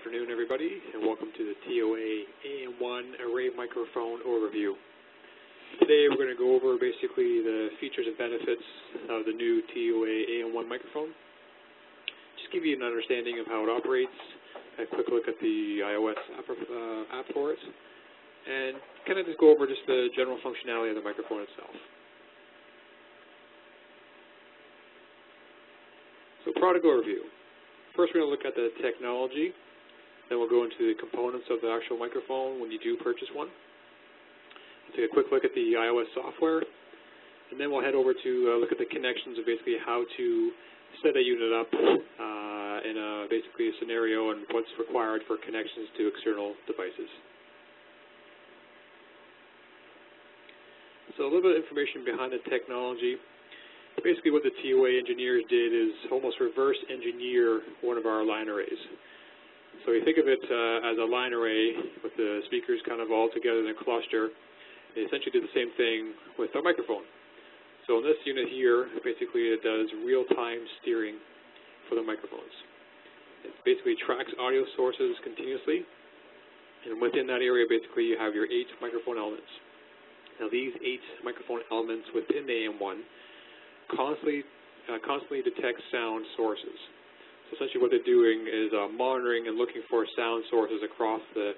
afternoon, everybody, and welcome to the TOA AM1 Array Microphone Overview. Today we're going to go over basically the features and benefits of the new TOA AM1 microphone. Just give you an understanding of how it operates, a quick look at the iOS app, uh, app for it, and kind of just go over just the general functionality of the microphone itself. So product overview. First we're going to look at the technology then we'll go into the components of the actual microphone when you do purchase one. We'll take a quick look at the iOS software, and then we'll head over to uh, look at the connections of basically how to set a unit up uh, in a, basically a scenario and what's required for connections to external devices. So a little bit of information behind the technology. Basically what the TOA engineers did is almost reverse engineer one of our line arrays. So you think of it uh, as a line array with the speakers kind of all together in a cluster. They essentially do the same thing with a microphone. So in this unit here, basically it does real-time steering for the microphones. It basically tracks audio sources continuously, and within that area, basically, you have your eight microphone elements. Now, these eight microphone elements within the AM1 constantly, uh, constantly detect sound sources. Essentially what they're doing is uh, monitoring and looking for sound sources across the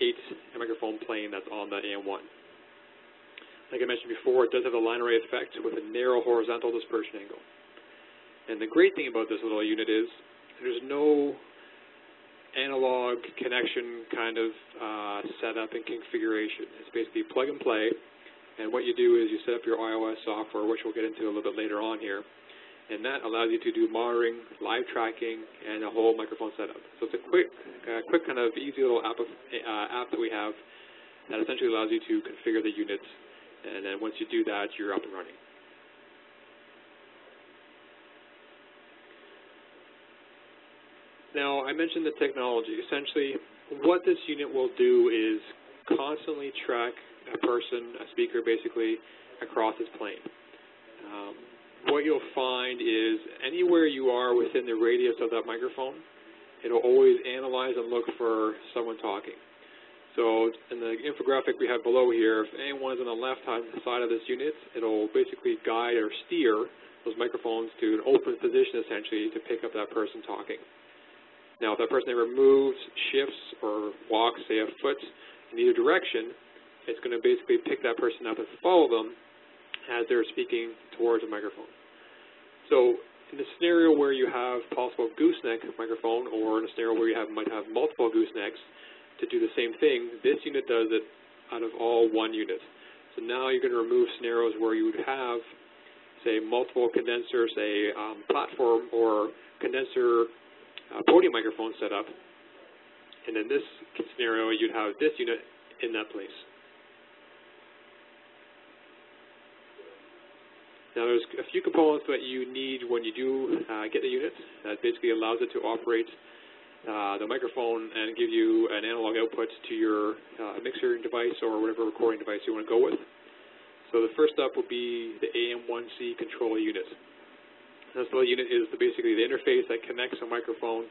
8 microphone plane that's on the AM1. Like I mentioned before, it does have a line array effect with a narrow horizontal dispersion angle. And the great thing about this little unit is there's no analog connection kind of uh, setup and configuration. It's basically plug and play, and what you do is you set up your iOS software, which we'll get into a little bit later on here, and that allows you to do monitoring, live tracking, and a whole microphone setup. So it's a quick, uh, quick kind of easy little app, of, uh, app that we have that essentially allows you to configure the units, and then once you do that, you're up and running. Now, I mentioned the technology. Essentially, what this unit will do is constantly track a person, a speaker basically, across its plane. Um, what you'll find is anywhere you are within the radius of that microphone, it'll always analyze and look for someone talking. So in the infographic we have below here, if anyone's on the left side of this unit, it'll basically guide or steer those microphones to an open position essentially to pick up that person talking. Now if that person ever moves, shifts, or walks, say a foot in either direction, it's going to basically pick that person up and follow them as they're speaking towards a microphone. So in a scenario where you have possible gooseneck microphone or in a scenario where you have, might have multiple goosenecks to do the same thing, this unit does it out of all one unit. So now you're going to remove scenarios where you would have, say, multiple condensers, say, um, platform or condenser uh, podium microphone set up. And in this scenario, you'd have this unit in that place. Now there's a few components that you need when you do uh, get the unit. That basically allows it to operate uh, the microphone and give you an analog output to your uh, mixer device or whatever recording device you want to go with. So the first up will be the AM1C control unit. This little unit is the, basically the interface that connects a microphone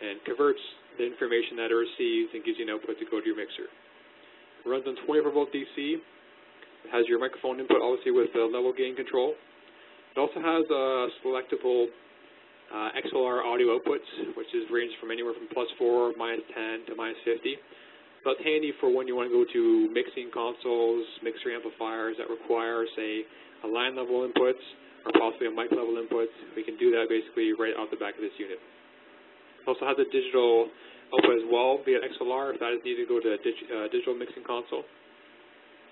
and converts the information that it receives and gives you an output to go to your mixer. It runs on 24 volt DC it has your microphone input, obviously, with the level gain control. It also has a selectable uh, XLR audio outputs, which is ranged from anywhere from plus 4, minus 10 to minus 50. So that's handy for when you want to go to mixing consoles, mixer amplifiers that require, say, a line level inputs or possibly a mic level inputs. We can do that basically right off the back of this unit. It also has a digital output as well via XLR if that is needed to go to a dig uh, digital mixing console.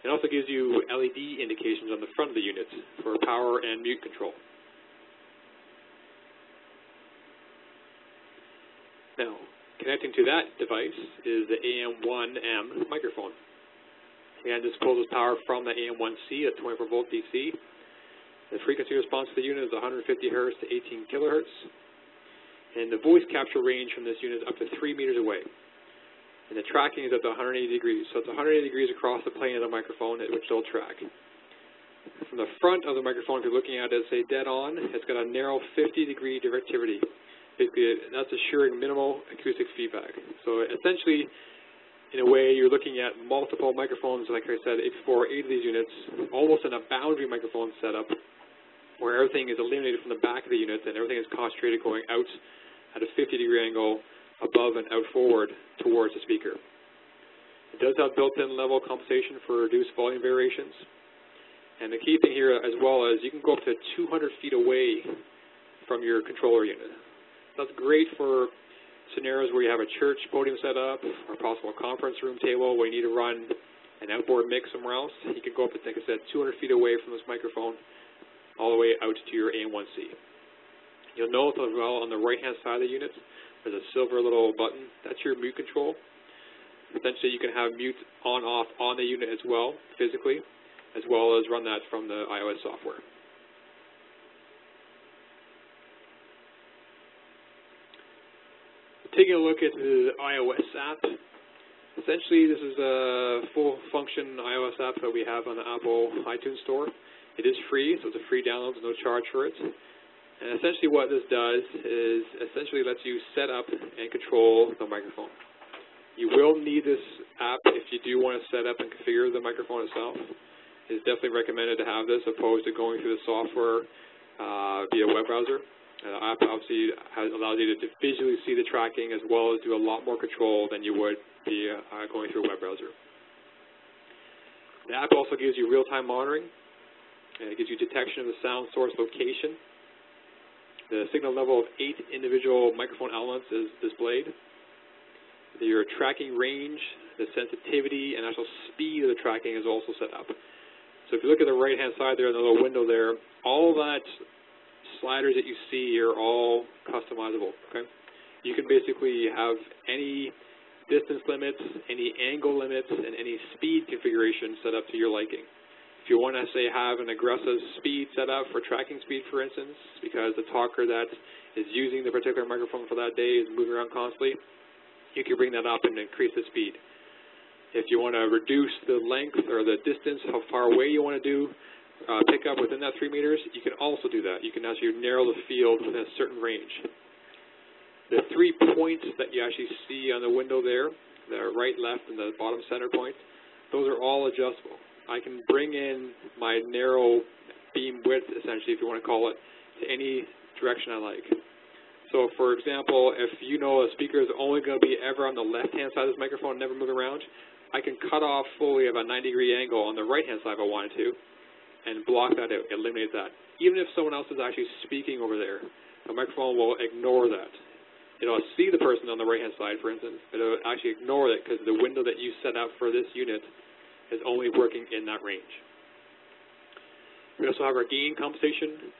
It also gives you LED indications on the front of the unit for power and mute control. Now, connecting to that device is the AM1M microphone. And this pulls its power from the AM1C at 24 volt DC. The frequency response to the unit is 150 hertz to 18 kilohertz. And the voice capture range from this unit is up to 3 meters away and the tracking is up to 180 degrees. So it's 180 degrees across the plane of the microphone which they'll track. From the front of the microphone, if you're looking at it, say dead on, it's got a narrow 50 degree directivity. basically that's assuring minimal acoustic feedback. So essentially, in a way, you're looking at multiple microphones, like I said, for eight of these units, almost in a boundary microphone setup, where everything is eliminated from the back of the unit and everything is concentrated going out at a 50 degree angle above and out forward towards the speaker. It does have built-in level compensation for reduced volume variations. And the key thing here as well is you can go up to 200 feet away from your controller unit. That's great for scenarios where you have a church podium set up or possible conference room table where you need to run an outboard mix somewhere else. You can go up, and, like I said, 200 feet away from this microphone all the way out to your AM1C. You'll note as well on the right-hand side of the unit, there's a silver little button. That's your mute control. Essentially, you can have mute on off on the unit as well, physically, as well as run that from the iOS software. Taking a look at the iOS app, essentially this is a full function iOS app that we have on the Apple iTunes Store. It is free, so it's a free download, there's no charge for it. And essentially what this does is essentially lets you set up and control the microphone. You will need this app if you do want to set up and configure the microphone itself. It's definitely recommended to have this opposed to going through the software uh, via web browser. Uh, the app obviously has, allows you to visually see the tracking as well as do a lot more control than you would be uh, going through a web browser. The app also gives you real-time monitoring. And it gives you detection of the sound source location. The signal level of eight individual microphone elements is displayed your tracking range, the sensitivity, and actual speed of the tracking is also set up. So if you look at the right-hand side there in the little window there, all that sliders that you see are all customizable, okay? You can basically have any distance limits, any angle limits, and any speed configuration set up to your liking. If you want to, say, have an aggressive speed set up for tracking speed, for instance, because the talker that is using the particular microphone for that day is moving around constantly, you can bring that up and increase the speed. If you want to reduce the length or the distance, how far away you want to do uh, pick up within that 3 meters, you can also do that. You can actually narrow the field within a certain range. The three points that you actually see on the window there, the right, left, and the bottom center point, those are all adjustable. I can bring in my narrow beam width, essentially, if you want to call it, to any direction I like. So, for example, if you know a speaker is only going to be ever on the left-hand side of this microphone, never move around, I can cut off fully of a 90-degree angle on the right-hand side if I wanted to, and block that out, eliminate that. Even if someone else is actually speaking over there, the microphone will ignore that. It'll see the person on the right-hand side, for instance, but it'll actually ignore it because the window that you set up for this unit is only working in that range. We also have our gain compensation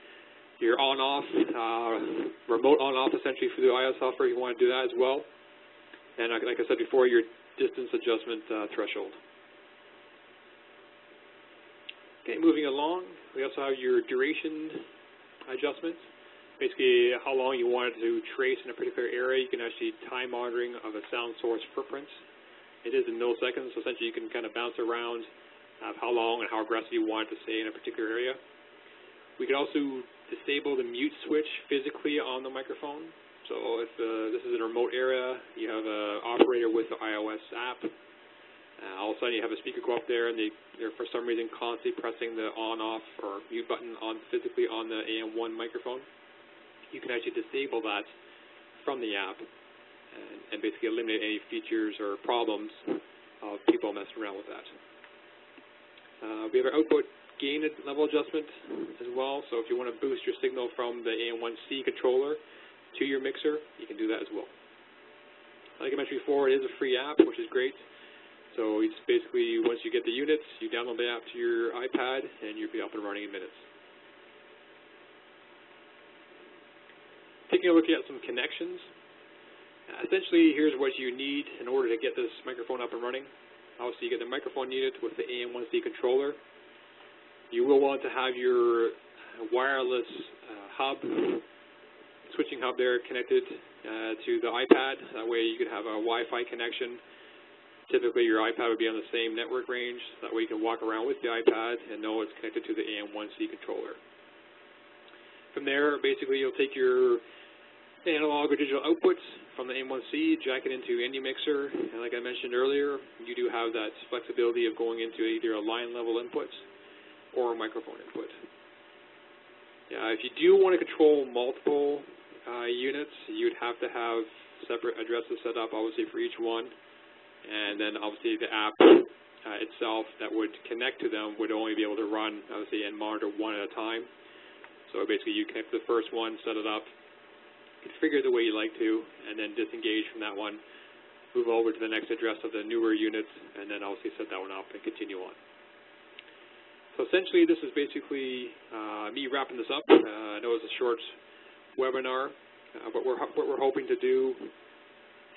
your on-off, uh, remote on-off essentially for the iOS software. You want to do that as well. And like I said before, your distance adjustment uh, threshold. Okay, moving along, we also have your duration adjustments. Basically, how long you want to trace in a particular area. You can actually time monitoring of a sound source footprint. It is in milliseconds, so essentially you can kind of bounce around of how long and how aggressive you want it to stay in a particular area. We can also disable the mute switch physically on the microphone. So if uh, this is in a remote area, you have an operator with the iOS app. Uh, all of a sudden, you have a speaker go up there, and they, they're for some reason constantly pressing the on-off or mute button on physically on the AM1 microphone. You can actually disable that from the app and, and basically eliminate any features or problems of people messing around with that. Uh, we have our output gain level adjustment as well. So if you want to boost your signal from the AM1C controller to your mixer, you can do that as well. Like I mentioned before, it is a free app, which is great. So it's basically, once you get the units, you download the app to your iPad, and you'll be up and running in minutes. Taking a look at some connections. Essentially, here's what you need in order to get this microphone up and running. Obviously, you get the microphone unit with the AM1C controller. You will want to have your wireless uh, hub, switching hub there connected uh, to the iPad. That way you can have a Wi-Fi connection. Typically your iPad would be on the same network range. That way you can walk around with the iPad and know it's connected to the AM1C controller. From there, basically you'll take your analog or digital outputs from the M1C, jack it into any mixer, and like I mentioned earlier, you do have that flexibility of going into either a line level input or a microphone input. Yeah, if you do want to control multiple uh, units, you'd have to have separate addresses set up, obviously, for each one, and then obviously the app uh, itself that would connect to them would only be able to run, obviously, and monitor one at a time. So basically, you connect the first one, set it up, configure the way you like to, and then disengage from that one, move over to the next address of the newer units, and then obviously set that one up and continue on. So essentially, this is basically uh, me wrapping this up. Uh, I know it's a short webinar, uh, but we're, what we're hoping to do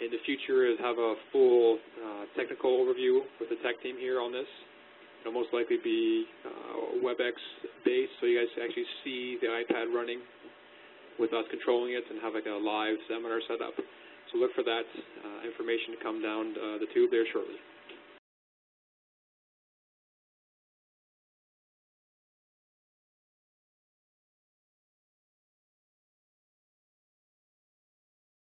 in the future is have a full uh, technical overview with the tech team here on this. It'll most likely be uh, WebEx based, so you guys actually see the iPad running with us controlling it and have like a live seminar set up. So look for that uh, information to come down uh, the tube there shortly.